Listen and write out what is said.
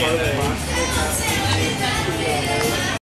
part of.